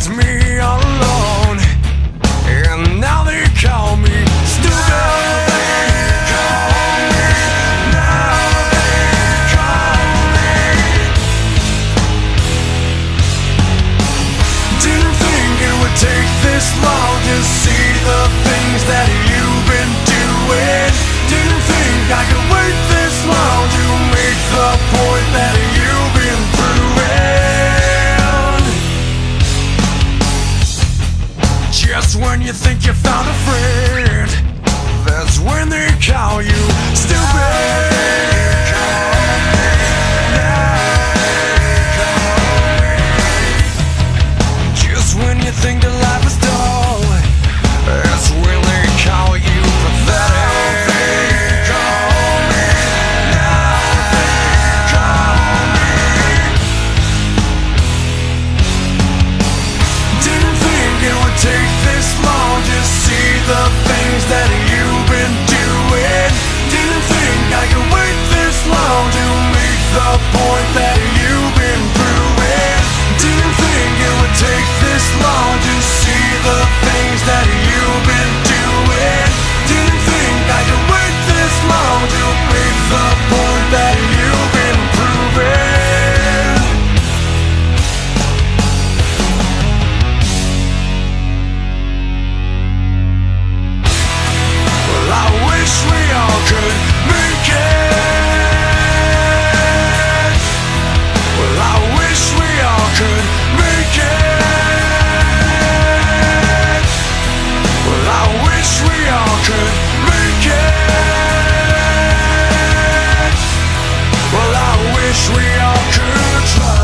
left me alone, and now they call me stupid. Take this long to see the things that found a friend, that's when they call you stupid. wish we all could try.